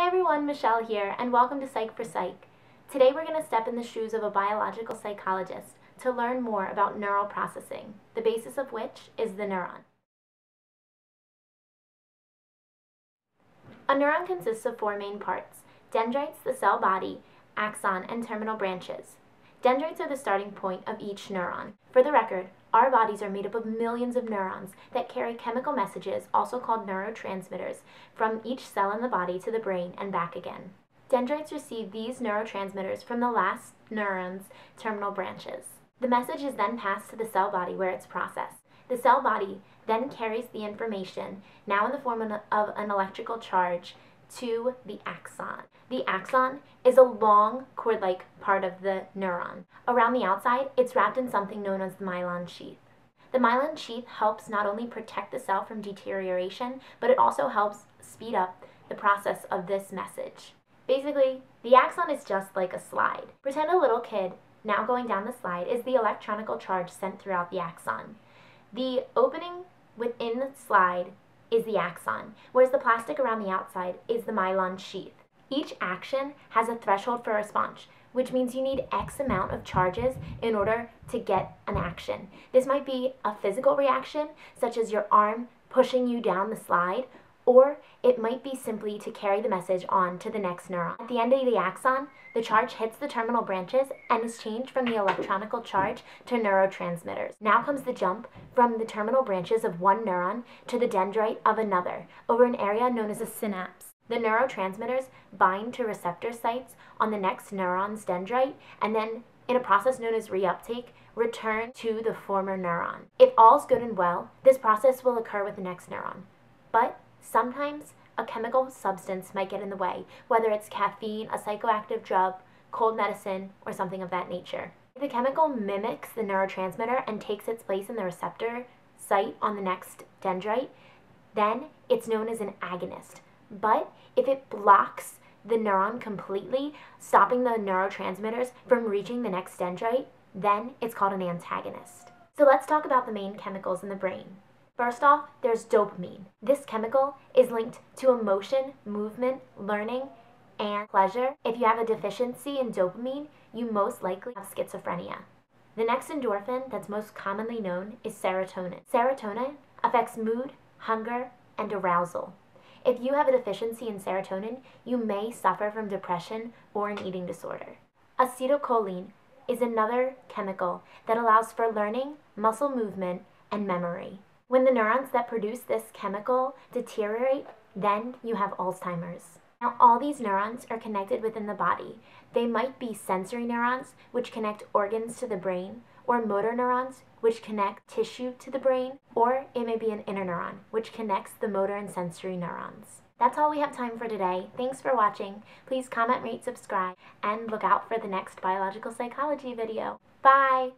Hey everyone, Michelle here, and welcome to Psych for Psych. Today we're going to step in the shoes of a biological psychologist to learn more about neural processing, the basis of which is the neuron. A neuron consists of four main parts dendrites, the cell body, axon, and terminal branches. Dendrites are the starting point of each neuron. For the record, our bodies are made up of millions of neurons that carry chemical messages, also called neurotransmitters, from each cell in the body to the brain and back again. Dendrites receive these neurotransmitters from the last neuron's terminal branches. The message is then passed to the cell body where it's processed. The cell body then carries the information, now in the form of an electrical charge, to the axon. The axon is a long cord-like part of the neuron. Around the outside, it's wrapped in something known as the myelin sheath. The myelin sheath helps not only protect the cell from deterioration, but it also helps speed up the process of this message. Basically, the axon is just like a slide. Pretend a little kid now going down the slide is the electronical charge sent throughout the axon. The opening within the slide is the axon, whereas the plastic around the outside is the myelin sheath. Each action has a threshold for response, which means you need X amount of charges in order to get an action. This might be a physical reaction, such as your arm pushing you down the slide, or it might be simply to carry the message on to the next neuron. At the end of the axon, the charge hits the terminal branches and is changed from the electronical charge to neurotransmitters. Now comes the jump from the terminal branches of one neuron to the dendrite of another over an area known as a synapse. The neurotransmitters bind to receptor sites on the next neuron's dendrite and then in a process known as reuptake, return to the former neuron. If all's good and well, this process will occur with the next neuron. But Sometimes a chemical substance might get in the way, whether it's caffeine, a psychoactive drug, cold medicine, or something of that nature. If the chemical mimics the neurotransmitter and takes its place in the receptor site on the next dendrite, then it's known as an agonist. But if it blocks the neuron completely, stopping the neurotransmitters from reaching the next dendrite, then it's called an antagonist. So let's talk about the main chemicals in the brain. First off, there's dopamine. This chemical is linked to emotion, movement, learning, and pleasure. If you have a deficiency in dopamine, you most likely have schizophrenia. The next endorphin that's most commonly known is serotonin. Serotonin affects mood, hunger, and arousal. If you have a deficiency in serotonin, you may suffer from depression or an eating disorder. Acetylcholine is another chemical that allows for learning, muscle movement, and memory. When the neurons that produce this chemical deteriorate, then you have Alzheimer's. Now, all these neurons are connected within the body. They might be sensory neurons, which connect organs to the brain, or motor neurons, which connect tissue to the brain, or it may be an interneuron, which connects the motor and sensory neurons. That's all we have time for today. Thanks for watching. Please comment, rate, subscribe, and look out for the next biological psychology video. Bye!